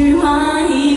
句话一。